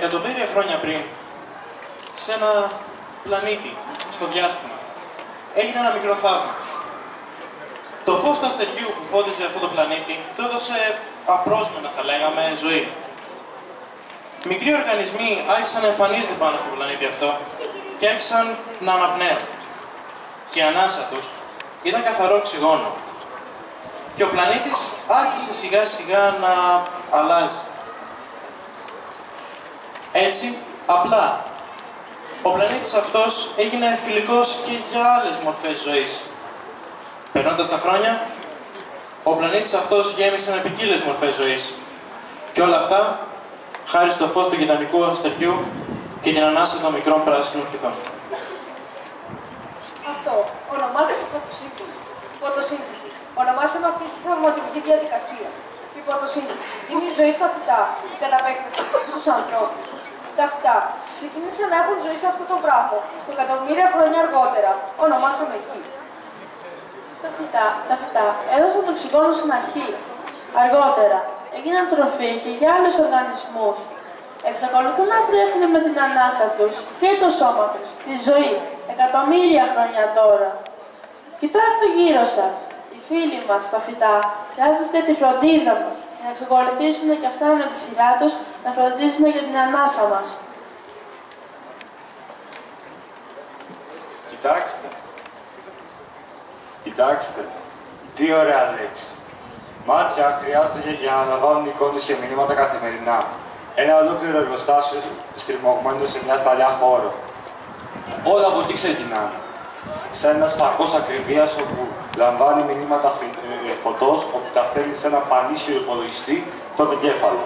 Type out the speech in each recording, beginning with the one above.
εκατομμύρια χρόνια πριν, σε ένα πλανήτη, στο διάστημα, έγινε ένα μικρό θαύμα. Το φως του αστεριού που φώτιζε αυτό το πλανήτη του έδωσε απρόσμενα, θα λέγαμε, ζωή. Μικροί οργανισμοί άρχισαν να εμφανίζονται πάνω στο πλανήτη αυτό και άρχισαν να αναπνέουν. Και η ανάσα τους ήταν καθαρό οξυγόνο. Και ο πλανήτης άρχισε σιγά σιγά να αλλάζει. Έτσι, απλά, ο πλανήτης αυτός έγινε φιλικός και για άλλες μορφές ζωής. Περνώντας τα χρόνια, ο πλανήτης αυτός γέμισε με ποικίλες μορφές ζωής. Και όλα αυτά, χάρη στο φως του γειτονικού αστεριού και την ανάσα των μικρών πράσινων φυτών. Αυτό ονομάζεται φωτοσύνθεση. Φωτοσύνθεση. Ονομάσαμε αυτή τη θαυματουργική διαδικασία. Η φωτοσύνθεση δίνει ζωή στα φυτά και επέκταση στους ανθρώπους. Τα φυτά ξεκίνησαν να έχουν ζωή σε αυτό το πράγμα και εκατομμύρια χρόνια αργότερα ονομάσαμε γη. Τα φυτά, τα φυτά έδωσαν το οξυγόνο στην αρχή. Αργότερα έγιναν τροφή και για άλλους οργανισμούς. Εξακολουθούν να βρέφουν με την ανάσα τους και το σώμα τους, τη ζωή, εκατομμύρια χρόνια τώρα. Κοιτάξτε γύρω σας. Οι φίλοι μας, τα φυτά, χρειάζονται τη φροντίδα μας για να εξακολουθήσουν και αυτά με τη σειρά τους να φροντίζουν για την ανάσα μας. Κοιτάξτε. Κοιτάξτε. Τι ωραία λέξη. Μάτια χρειάζονται για να λαμβάνουν εικόνες και μηνύματα καθημερινά. Ένα ολόκληρο εργοστάσιο στριμωγμένο σε μια σταλιά χώρο. Όλα από εκεί ξεκινάνε. Σαν ένας φακό ακριβία όπου λαμβάνει μηνύματα ε, φωτός, όπου τα στέλνει σε ένα πανίσιο υπολογιστή, τον εγκέφαλο.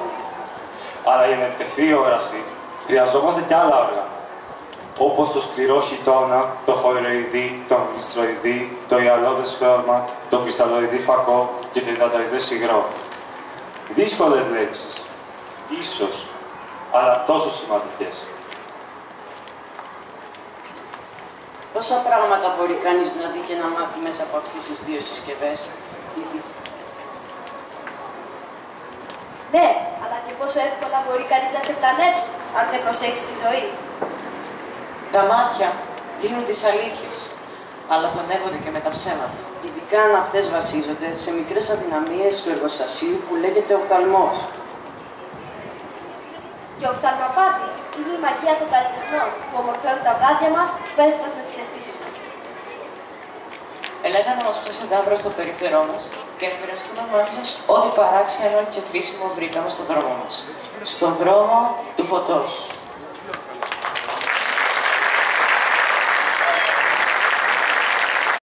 Αλλά για να επιτευχθεί η όραση, χρειαζόμαστε και άλλα όργανα. Όπως το σκληρό χιτόνα, το χοηροειδή, το γλιστροειδή, το ιαλώδες χρώμα, το κρυσταλλοειδή φακό και το υδατοειδές υγρό. Δύσκολες λέξεις. Ίσως, αλλά τόσο σημαντικές. Πόσα πράγματα μπορεί κανείς να δει και να μάθει μέσα από αυτές τις δύο συσκευές; Ναι, αλλά και πόσο εύκολα μπορεί κανείς να σε πλανέψει αν δεν προσέχεις τη ζωή. Τα μάτια δίνουν τις αλήθειες, αλλά πλανεύονται και με τα ψέματα. Ειδικά αν αυτές βασίζονται σε μικρές αδυναμίες του εργοστασίου που λέγεται οφθαλμός. Και ο φθαλμαπάτη είναι η μαγεία των καλλιτεχνών που ομορφαίνουν τα βράδια μας παίζοντας με τις αισθήσεις μας. Ελάτε να μας πιάσετε αύριο στο περίπτερό μας και να μοιραστούμε μαζί σας ό,τι παράξενο και χρήσιμο βρήκαμε στον δρόμο μας. Στον δρόμο του φωτός.